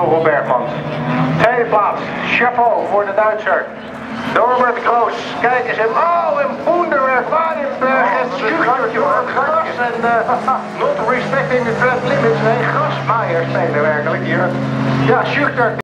Hugo Bergmans. Tweede plaats, chapeau voor de Duitser. Norbert Kroos, kijk eens hem. Oh, en Boenderwerk, Wadenberg, eh, oh, en schuurtje gras. En uh, not respecting the track limits. Nee, grasmaaier spelen werkelijk hier. Ja, Schuurtje.